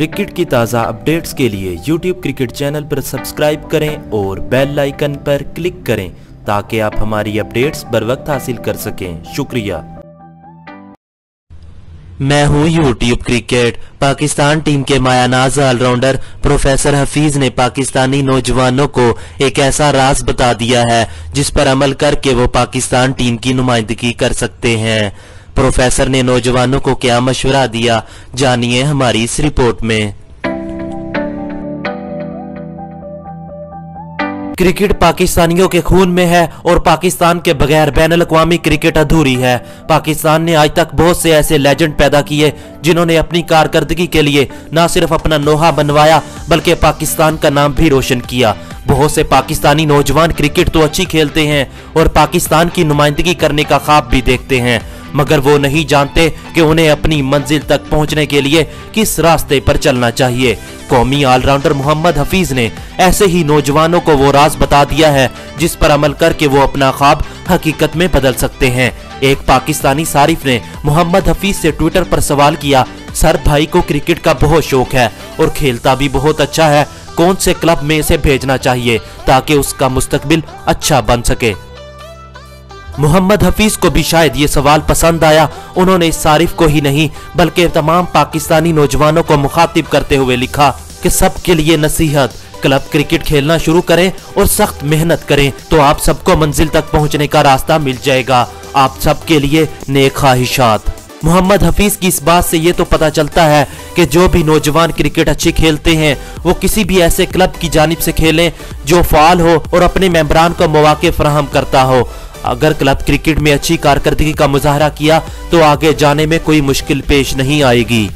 Cricket کی تازہ updates کے لیے یوٹیوب کرکٹ چینل پر سبسکرائب کریں اور بیل لائکن پر کلک کریں تاکہ آپ ہماری اپڈیٹس بروقت حاصل کر سکیں۔ شکریہ۔ میں ہوں یوٹیوب کرکٹ۔ پاکستان ٹیم کے مایا ناز آل راؤنڈر پروفیسر حفیظ نے پاکستانی نوجوانوں کو ایک ایسا راز بتا دیا ہے جس پر عمل کر کے وہ پاکستان ٹیم کی نمائندگی کر سکتے ہیں۔ پروفیسر نے نوجوانوں کو کیا مشورہ دیا؟ جانیے ہماری اس رپورٹ میں۔ کرکٹ پاکستانیوں کے خون میں ہے اور پاکستان کے بغیر بین الاقوامی کرکٹ ادھوری ہے۔ پاکستان نے آج تک بہت سے ایسے لیجنڈ پیدا کیے جنہوں نے اپنی کارکردگی کے لیے نہ صرف اپنا نوحہ بنوایا بلکہ پاکستان کا نام بھی روشن کیا۔ بہت سے پاکستانی نوجوان کرکٹ تو اچھی کھیلتے ہیں اور پاکستان کی نمائندگی کرنے کا خواب بھی دیکھتے ہیں۔ مگر وہ نہیں جانتے کہ انہیں اپنی منزل تک پہنچنے کے لیے کس راستے پر چلنا چاہیے۔ قومی آل راؤنڈر محمد حفیظ نے ایسے ہی نوجوانوں کو وہ راز بتا دیا ہے جس پر عمل کر کے وہ اپنا خواب حقیقت میں بدل سکتے ہیں۔ ایک پاکستانی صارف نے محمد حفیظ سے ٹویٹر پر سوال کیا، سر بھائی کو کرکٹ کا بہت شوق ہے اور کھیلتا بھی بہت اچھا ہے، کون سے کلب میں اسے بھیجنا چاہیے تاکہ اس کا مستقبل اچھا بن سکے؟ محمد حفیظ کو بھی شاید یہ سوال پسند آیا۔ انہوں نے اس صارف کو ہی نہیں، بلکہ تمام پاکستانی نوجوانوں کو مخاطب کرتے ہوئے لکھا کہ سب کے لیے نصیحت، کلب کرکٹ کھیلنا شروع کریں اور سخت محنت کریں تو آپ سب کو منزل تک پہنچنے کا راستہ مل جائے گا۔ آپ سب کے لیے نیک خواہشات۔ محمد حفیظ کی اس بات سے یہ تو پتہ چلتا ہے کہ جو بھی نوجوان کرکٹ اچھی کھیلتے ہیں، وہ کسی بھی ایسے کلب کی جانب سے کھیلیں جو فعال ہو اور اپنے ممبران کو مواقع فراہم کرتا ہو۔ اگر کلب کرکٹ میں اچھی کارکردگی کا مظاہرہ کیا تو آگے جانے میں کوئی مشکل پیش نہیں آئے گی۔